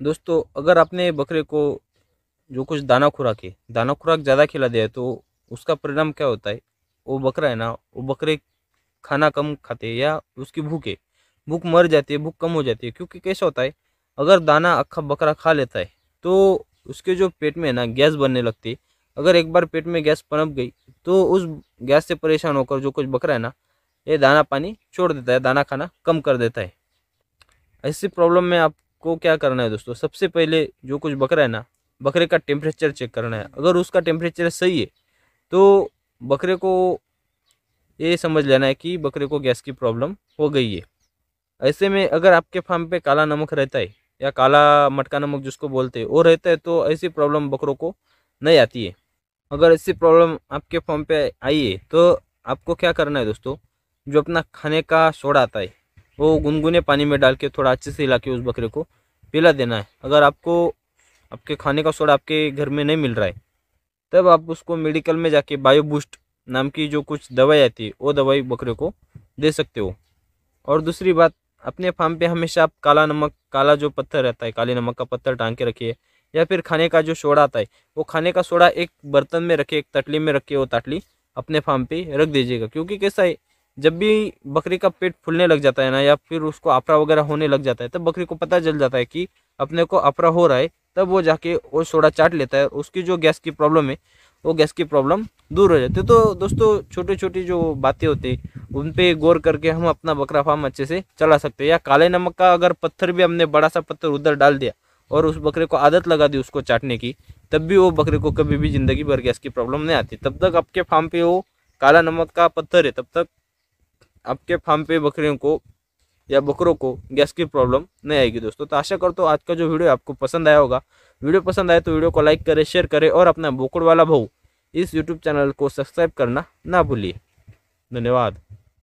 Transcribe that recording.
दोस्तों, अगर आपने बकरे को जो कुछ दाना खुराक है दाना खुराक ज़्यादा खिला दिया तो उसका परिणाम क्या होता है? वो बकरा है ना, वो बकरे खाना कम खाते हैं या उसकी भूख है। भूख मर जाती है, भूख कम हो जाती है, क्योंकि कैसा होता है, अगर दाना अक्खा बकरा खा लेता है तो उसके जो पेट में है ना, गैस बनने लगती है। अगर एक बार पेट में गैस पनप गई तो उस गैस से परेशान होकर जो कुछ बकरा है ना, ये दाना पानी छोड़ देता है, दाना खाना कम कर देता है। ऐसी प्रॉब्लम में आपको क्या करना है दोस्तों? सबसे पहले जो कुछ बकरा है ना, बकरे का टेम्परेचर चेक करना है। अगर उसका टेम्परेचर सही है तो बकरे को ये समझ लेना है कि बकरे को गैस की प्रॉब्लम हो गई है। ऐसे में अगर आपके फार्म पे काला नमक रहता है, या काला मटका नमक जिसको बोलते हैं, वो रहता है तो ऐसी प्रॉब्लम बकरों को नहीं आती है। अगर ऐसी प्रॉब्लम आपके फार्म पे आई है तो आपको क्या करना है दोस्तों? जो अपना खाने का सोडा आता है वो गुनगुने पानी में डाल के थोड़ा अच्छे से हिला के उस बकरे को पिला देना है। अगर आपको, आपके खाने का सोडा आपके घर में नहीं मिल रहा है, तब आप उसको मेडिकल में जाके बायो बूस्ट नाम की जो कुछ दवाई आती है, वो दवाई बकरे को दे सकते हो। और दूसरी बात, अपने फार्म पे हमेशा आप काला नमक, काला जो पत्थर रहता है, काले नमक का पत्थर टांग के रखिए, या फिर खाने का जो सोडा आता है, वो खाने का सोडा एक बर्तन में रखे, एक तटली में रखे वो ताटली अपने फार्म पे रख दीजिएगा, क्योंकि कैसा है जब भी बकरी का पेट फूलने लग जाता है ना, या फिर उसको अपरा वगैरह होने लग जाता है, तब बकरी को पता चल जाता है कि अपने को अपरा हो रहा है, तब वो जाके वो सोडा चाट लेता है। उसकी जो गैस की प्रॉब्लम है, वो गैस की प्रॉब्लम दूर हो जाती है। तो दोस्तों छोटी छोटी जो बातें होती उन पर गौर करके हम अपना बकरा फार्म अच्छे से चला सकते हैं। या काले नमक का अगर पत्थर भी हमने बड़ा सा पत्थर उधर डाल दिया और उस बकरे को आदत लगा दी उसको चाटने की, तब भी वो बकरे को कभी भी ज़िंदगी भर गैस की प्रॉब्लम नहीं आती। तब तक आपके फार्म पे वो काला नमक का पत्थर है, तब तक आपके फार्म पे बकरियों को या बकरों को गैस की प्रॉब्लम नहीं आएगी दोस्तों। तो आशा करता हूँ आज का जो वीडियो आपको पसंद आया होगा। वीडियो पसंद आए तो वीडियो को लाइक करें, शेयर करें और अपना बोकड़ वाला भाऊ इस यूट्यूब चैनल को सब्सक्राइब करना ना भूलिए। धन्यवाद।